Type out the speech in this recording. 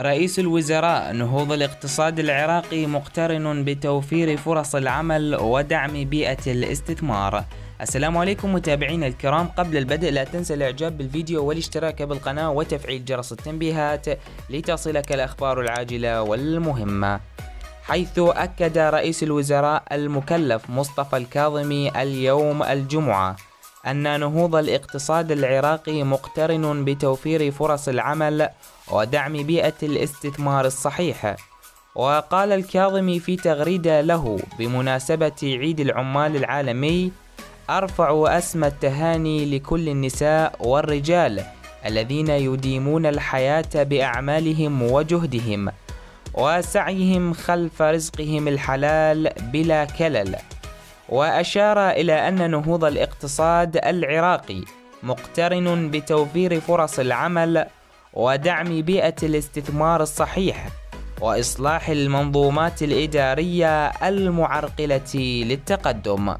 رئيس الوزراء نهوض الاقتصاد العراقي مقترن بتوفير فرص العمل ودعم بيئة الاستثمار. السلام عليكم متابعينا الكرام. قبل البدء لا تنسى الإعجاب بالفيديو والاشتراك بالقناة وتفعيل جرس التنبيهات لتصلك الأخبار العاجلة والمهمة. حيث أكد رئيس الوزراء المكلف مصطفى الكاظمي اليوم الجمعة. أن نهوض الاقتصاد العراقي مقترن بتوفير فرص العمل ودعم بيئة الاستثمار الصحيح. وقال الكاظمي في تغريدة له بمناسبة عيد العمال العالمي أرفع أسمى التهاني لكل النساء والرجال الذين يديمون الحياة بأعمالهم وجهدهم وسعيهم خلف رزقهم الحلال بلا كلل. وأشار إلى أن نهوض الاقتصاد العراقي مقترن بتوفير فرص العمل ودعم بيئة الاستثمار الصحيح وإصلاح المنظومات الإدارية المعرقلة للتقدم.